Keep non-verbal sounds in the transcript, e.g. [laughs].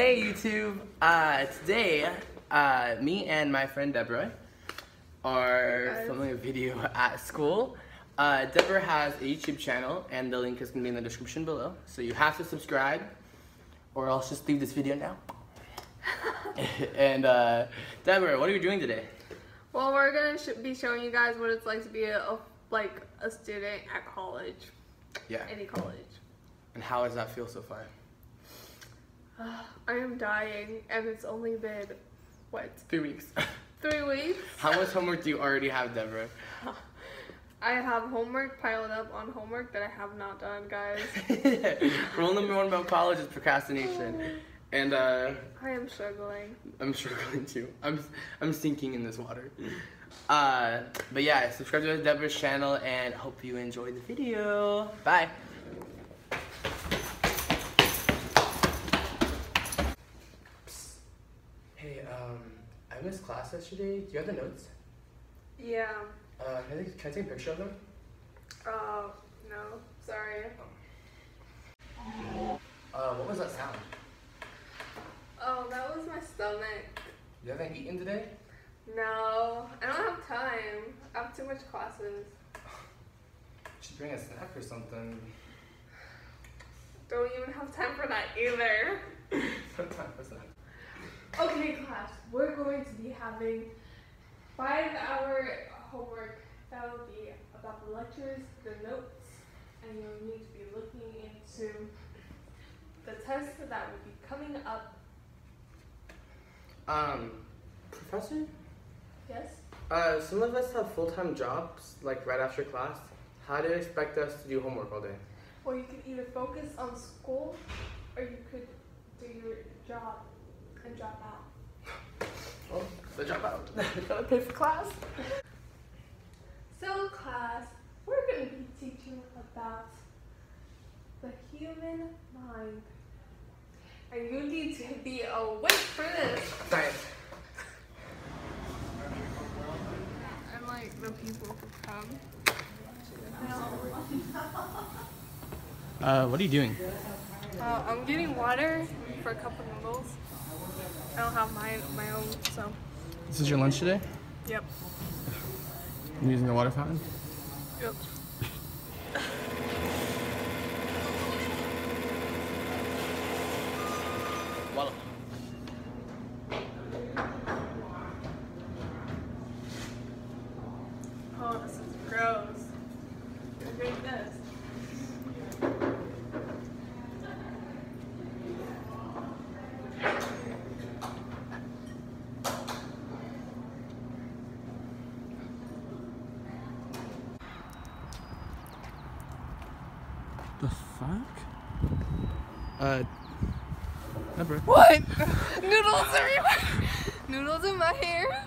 Hey YouTube! Uh, today, uh, me and my friend Deborah are Hey, filming a video [laughs] at school. Uh, Deborah has a YouTube channel and the link is going to be in the description below. So you have to subscribe or else just leave this video now. [laughs] and uh, Deborah, what are you doing today? Well, we're gonna sh- be showing you guys what it's like to be a, a like a student at college, Yeah. any college. And how does that feel so far? I am dying, and it's only been what Three weeks. [laughs] three weeks. how much homework do you already have, Deborah? [laughs] I have homework piled up on homework that I have not done, guys. [laughs] Rule number one about college is procrastination. [sighs] And uh, I am struggling. I'm struggling too. I'm I'm sinking in this water. Uh, but yeah, subscribe to Deborah's channel and hope you enjoy the video. Bye. Hey, um, I missed class yesterday. Do you have the notes? Yeah. Uh, can I, take, can I take a picture of them? Oh no, sorry. Uh, what was that sound? Oh, that was my stomach. You haven't eaten today? No, I don't have time. I have too much classes. [sighs] Should bring a snack or something. Don't even have time for that either. [laughs] No time for snack. Okay, class, we're going to be having five hour homework. That will be about the lectures, the notes, and you'll need to be looking into the tests that will be coming up. Um, professor? Yes? Uh, some of us have full-time jobs, like right after class. How do you expect us to do homework all day? Well, you could either focus on school or you could do your job and drop out. Well, the job out. [laughs] they Gotta pay for class. So, class, we're going to be teaching about the human mind. And you need to be awake for this. Science. I'm like the people who come. Uh, what are you doing? Uh, I'm getting water for a cup of noodles. I don't have my my own, so This is your lunch today? yep, I'm using the water fountain. yep. Voila. Oh, this is gross. Look at this. The fuck? Uh, Deborah. What? [laughs] Noodles everywhere. [laughs] Noodles in my hair.